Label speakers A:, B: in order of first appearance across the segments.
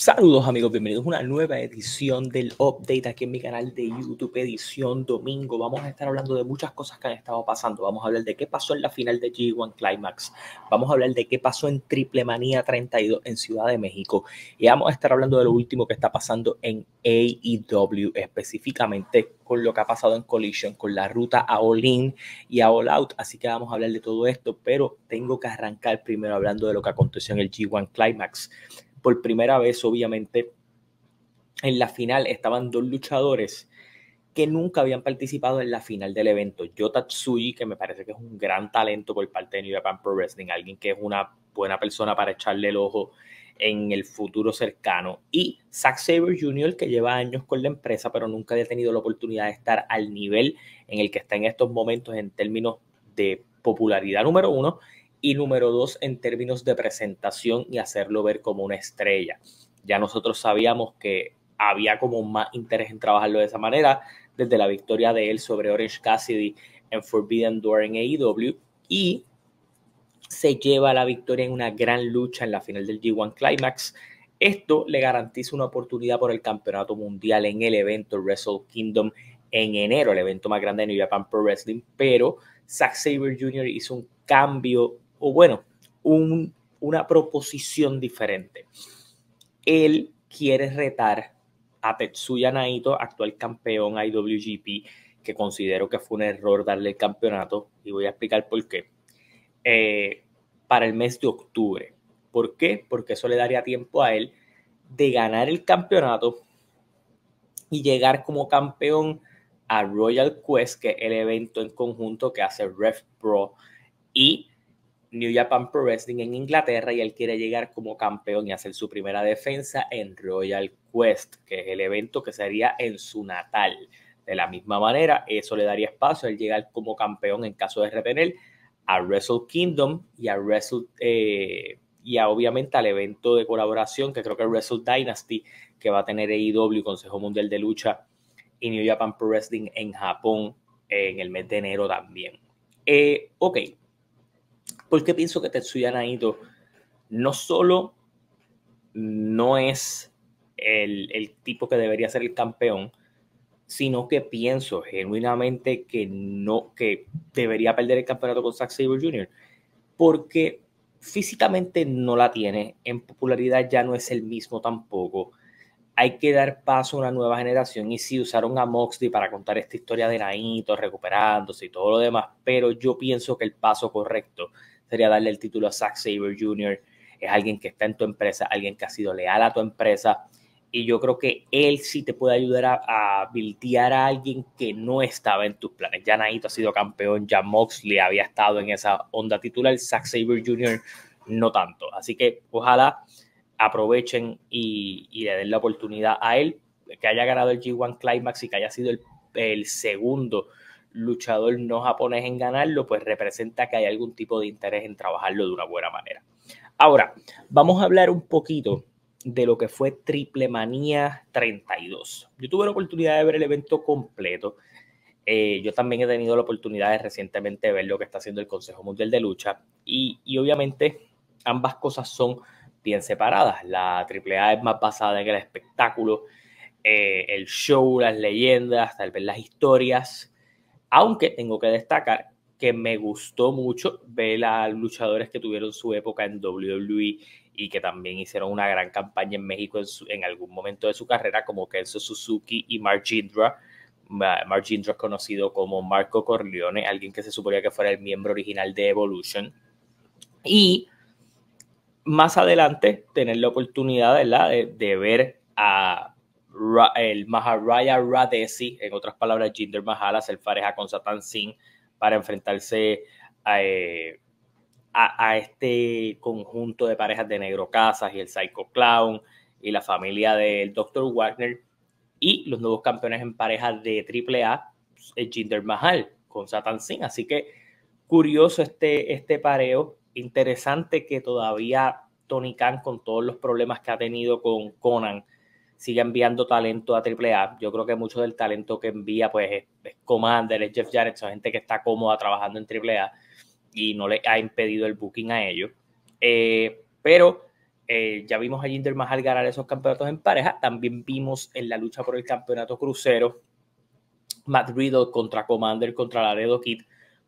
A: Saludos amigos, bienvenidos a una nueva edición del update aquí en mi canal de YouTube, edición domingo. Vamos a estar hablando de muchas cosas que han estado pasando. Vamos a hablar de qué pasó en la final de G1 Climax. Vamos a hablar de qué pasó en Triple Manía 32 en Ciudad de México. Y vamos a estar hablando de lo último que está pasando en AEW, específicamente con lo que ha pasado en Collision, con la ruta a All In y a All Out. Así que vamos a hablar de todo esto, pero tengo que arrancar primero hablando de lo que aconteció en el G1 Climax por primera vez, obviamente, en la final estaban dos luchadores que nunca habían participado en la final del evento. Yota Tsuji, que me parece que es un gran talento por parte de New Japan Pro Wrestling, alguien que es una buena persona para echarle el ojo en el futuro cercano. Y Zack Saber Jr., que lleva años con la empresa, pero nunca había tenido la oportunidad de estar al nivel en el que está en estos momentos en términos de popularidad número uno y número dos en términos de presentación y hacerlo ver como una estrella. Ya nosotros sabíamos que había como más interés en trabajarlo de esa manera desde la victoria de él sobre Orange Cassidy en Forbidden Door en AEW y se lleva la victoria en una gran lucha en la final del G1 Climax. Esto le garantiza una oportunidad por el campeonato mundial en el evento Wrestle Kingdom en enero, el evento más grande de New Japan Pro Wrestling, pero Zack Sabre Jr. hizo un cambio o bueno, una proposición diferente. Él quiere retar a Tetsuya Naito, actual campeón IWGP, que considero que fue un error darle el campeonato y voy a explicar por qué. Eh, para el mes de octubre. ¿Por qué? Porque eso le daría tiempo a él de ganar el campeonato y llegar como campeón a Royal Quest, que es el evento en conjunto que hace Ref Pro y New Japan Pro Wrestling en Inglaterra y él quiere llegar como campeón y hacer su primera defensa en Royal Quest, que es el evento que sería en su natal. De la misma manera, eso le daría espacio a llegar como campeón en caso de retener a Wrestle Kingdom y a Wrestle eh, y obviamente al evento de colaboración que creo que es Wrestle Dynasty que va a tener AEW, Consejo Mundial de Lucha y New Japan Pro Wrestling en Japón en el mes de enero también. Eh, ok, porque pienso que Tetsuya Naito no solo no es el, el, tipo que debería ser el campeón, sino que pienso genuinamente que no, que debería perder el campeonato con Zack Sabre Jr. Porque físicamente no la tiene, en popularidad ya no es el mismo tampoco. Hay que dar paso a una nueva generación y sí usaron a Moxley para contar esta historia de Naito recuperándose y todo lo demás, pero yo pienso que el paso correcto sería darle el título a Zack Saber Jr. Es alguien que está en tu empresa, alguien que ha sido leal a tu empresa. Y yo creo que él sí te puede ayudar a, a a alguien que no estaba en tus planes. Ya Naito ha sido campeón, ya Moxley había estado en esa onda titular, Zack Saber Jr. no tanto. Así que ojalá aprovechen y, le den la oportunidad a él, que haya ganado el G1 Climax y que haya sido el, el segundo luchador no japonés en ganarlo, pues representa que hay algún tipo de interés en trabajarlo de una buena manera. Ahora, vamos a hablar un poquito de lo que fue Triple Manía 32. Yo tuve la oportunidad de ver el evento completo. Eh, yo también he tenido la oportunidad de recientemente ver lo que está haciendo el Consejo Mundial de Lucha y, obviamente ambas cosas son bien separadas. La AAA es más basada en el espectáculo, eh, el show, las leyendas, tal vez las historias. Aunque tengo que destacar que me gustó mucho ver a luchadores que tuvieron su época en WWE y que también hicieron una gran campaña en México en, algún momento de su carrera, como Kenzo Suzuki y. Mark Jindra es conocido como Marco Corleone, alguien que se suponía que fuera el miembro original de Evolution. Y más adelante tener la oportunidad De, de ver a el Maharaya Radesi, en otras palabras, Jinder Mahal, hacer pareja con Satan Singh para enfrentarse eh, a, a, este conjunto de parejas de Negro Casas y el Psycho Clown y la familia del Dr. Wagner y los nuevos campeones en pareja de AAA, Jinder Mahal con Satan Singh. Así que curioso este, este pareo, interesante que todavía Tony Khan con todos los problemas que ha tenido con Conan, sigue enviando talento a AAA. Yo creo que mucho del talento que envía pues es, Commander, es Jeff Jarrett, son gente que está cómoda trabajando en AAA y no le ha impedido el booking a ellos. Eh, pero Eh, ya vimos a Jinder Mahal ganar esos campeonatos en pareja. También vimos en la lucha por el campeonato crucero Matt Riddle contra Commander contra Laredo Kid.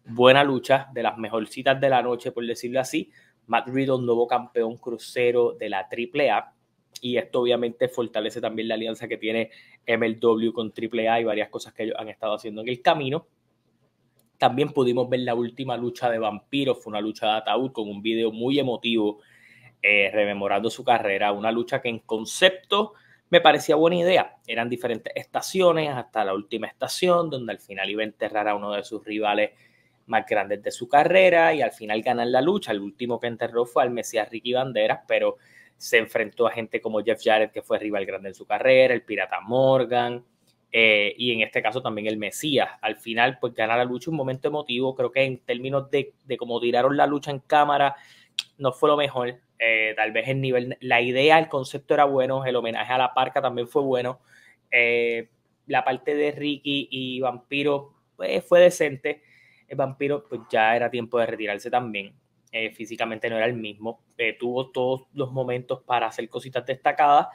A: Buena lucha, de las mejorcitas de la noche, por decirlo así. Matt Riddle, nuevo campeón crucero de la AAA. Y esto obviamente fortalece también la alianza que tiene MLW con AAA y varias cosas que ellos han estado haciendo en el camino. También pudimos ver la última lucha de Vampiro, fue una lucha de ataúd con un video muy emotivo eh, rememorando su carrera, una lucha que en concepto me parecía buena idea. Eran diferentes estaciones hasta la última estación, donde al final iba a enterrar a uno de sus rivales más grandes de su carrera y al final ganar la lucha. El último que enterró fue al Mesías Ricky Banderas, pero se enfrentó a gente como Jeff Jarrett, que fue rival grande en su carrera, el Pirata Morgan, eh, y en este caso también el Mesías. Al final, pues ganar la lucha, un momento emotivo. Creo que en términos de, de cómo tiraron la lucha en cámara, no fue lo mejor. Eh, tal vez el nivel, la idea, el concepto era bueno, el homenaje a la parca también fue bueno. Eh, la parte de Ricky y Vampiro pues, fue decente. El Vampiro pues ya era tiempo de retirarse también. Eh, físicamente no era el mismo. tuvo todos los momentos para hacer cositas destacadas.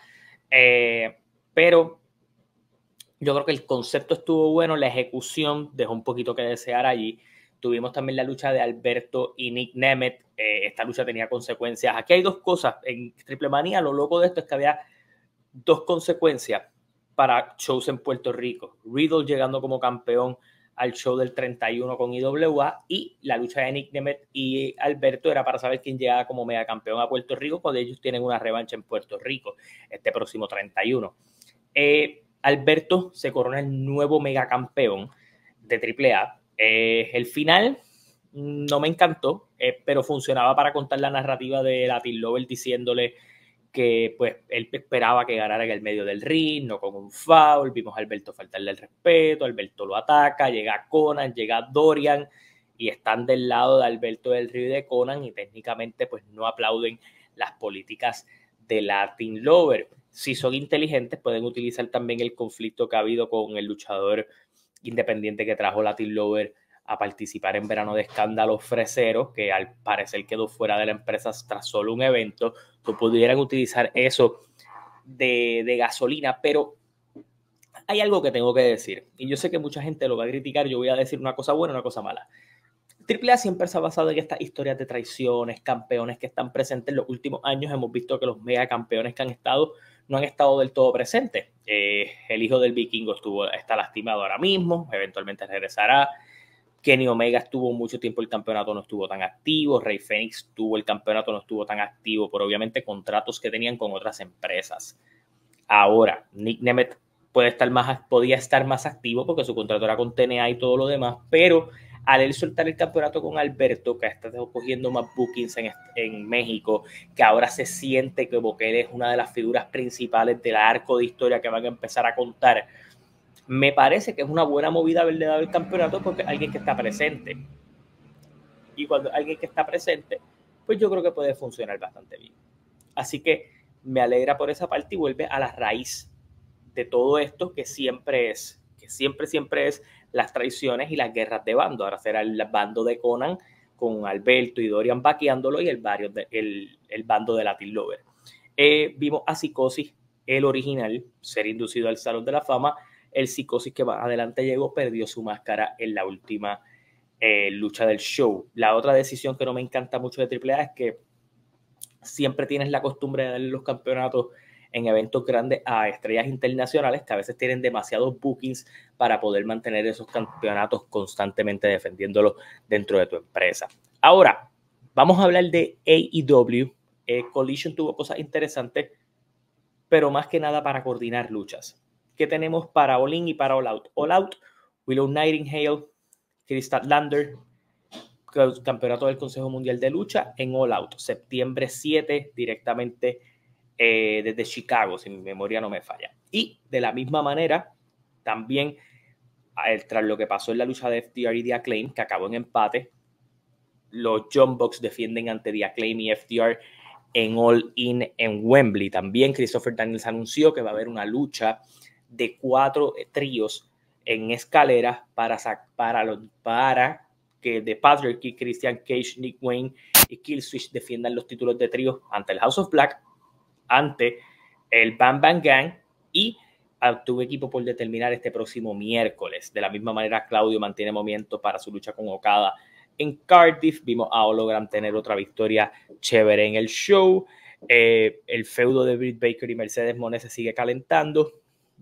A: pero yo creo que el concepto estuvo bueno, la ejecución dejó un poquito que desear allí. Tuvimos también la lucha de Alberto y Nick Nemeth. Eh, esta lucha tenía consecuencias. Aquí hay dos cosas. En Triple Manía, lo loco de esto es que había dos consecuencias para shows en Puerto Rico. Riddle llegando como campeón al show del 31 con IWA y la lucha de Nick Nemeth y Alberto era para saber quién llegaba como mega campeón a Puerto Rico cuando ellos tienen una revancha en Puerto Rico este próximo 31. Eh, Alberto se corona el nuevo mega campeón de AAA eh, el final no me encantó, eh, pero funcionaba para contar la narrativa de Latin Lover diciéndole que pues él esperaba que ganara en el medio del ring, no con un foul, vimos a Alberto faltarle el respeto, Alberto lo ataca, llega Conan, llega Dorian y están del lado de Alberto del Río y de Conan y técnicamente pues no aplauden las políticas de Latin Lover. Si son inteligentes pueden utilizar también el conflicto que ha habido con el luchador independiente que trajo Latin Lover a participar en verano de escándalos freseros, que al parecer quedó fuera de la empresa tras solo un evento, que pudieran utilizar eso de, gasolina, pero hay algo que tengo que decir, y yo sé que mucha gente lo va a criticar, yo voy a decir una cosa buena y una cosa mala. Triple A siempre se ha basado en estas historias de traiciones, campeones que están presentes en los últimos años. Hemos visto que los mega campeones que han estado no han estado del todo presentes. Eh, el hijo del vikingo estuvo, está lastimado ahora mismo, eventualmente regresará. Kenny Omega estuvo mucho tiempo el campeonato, no estuvo tan activo. Rey Fénix tuvo el campeonato, no estuvo tan activo por obviamente contratos que tenían con otras empresas. Ahora, Nick Nemeth puede estar más, podía estar más activo porque su contrato era con TNA y todo lo demás, pero al él soltar el campeonato con Alberto, que está cogiendo más bookings en, México, que ahora se siente que él es una de las figuras principales del arco de historia que van a empezar a contar, me parece que es una buena movida haberle dado el campeonato porque alguien que está presente. Y cuando alguien que está presente, pues yo creo que puede funcionar bastante bien. Así que me alegra por esa parte y vuelve a la raíz de todo esto que siempre es, que siempre, siempre es las traiciones y las guerras de bando. Ahora será el bando de Conan con Alberto y Dorian vaqueándolo y el, el, bando de Latin Lover. Eh, vimos a Psicosis, el original, ser inducido al Salón de la Fama. El Psicosis que más adelante llegó perdió su máscara en la última eh, lucha del show. La otra decisión que no me encanta mucho de AAA es que siempre tienes la costumbre de darle los campeonatos en eventos grandes a estrellas internacionales que a veces tienen demasiados bookings para poder mantener esos campeonatos constantemente defendiéndolos dentro de tu empresa. Ahora, vamos a hablar de AEW. Eh, Collision tuvo cosas interesantes, pero más que nada para coordinar luchas. ¿Qué tenemos para All In y para All Out? All Out, Willow Nightingale, Crystal Lander, campeonato del Consejo Mundial de Lucha en All Out, septiembre 7, directamente eh, desde Chicago, si mi memoria no me falla. Y de la misma manera, también tras lo que pasó en la lucha de FTR y The Acclaim, que acabó en empate, los John Box defienden ante The Acclaim y FTR en All In en Wembley. También Christopher Daniels anunció que va a haber una lucha de cuatro tríos en escalera para, para, los, para que The Patrick y Christian Cage, Nick Wayne y Killswitch defiendan los títulos de tríos ante el House of Black ante el Bam Bam Gang y a tu equipo por determinar este próximo miércoles. De la misma manera, Claudio mantiene movimiento para su lucha con Okada en Cardiff. Vimos a Hologram tener otra victoria chévere en el show. Eh, el feudo de Britt Baker y Mercedes Monet se sigue calentando.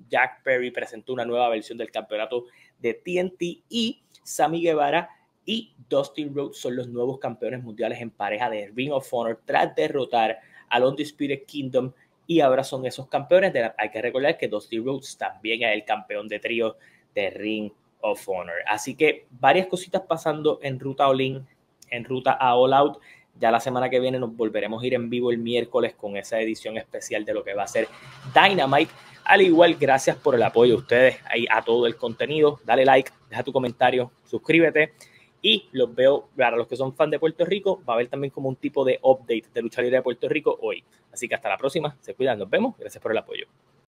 A: Jack Perry presentó una nueva versión del campeonato de TNT y Sammy Guevara y Dustin Rhodes son los nuevos campeones mundiales en pareja de Ring of Honor tras derrotar al Undisputed Kingdom y ahora son esos campeones. De hay que recordar que Dustin Rhodes también es el campeón de trío de Ring of Honor. Así que varias cositas pasando en ruta All en ruta a All Out. Ya la semana que viene nos volveremos a ir en vivo el miércoles con esa edición especial de lo que va a ser Dynamite. Al igual, gracias por el apoyo de ustedes ahí a todo el contenido. Dale like, deja tu comentario, suscríbete. Y los veo, para los que son fans de Puerto Rico, va a haber también como un tipo de update de lucha libre de Puerto Rico hoy. Así que hasta la próxima, se cuidan, nos vemos, gracias por el apoyo.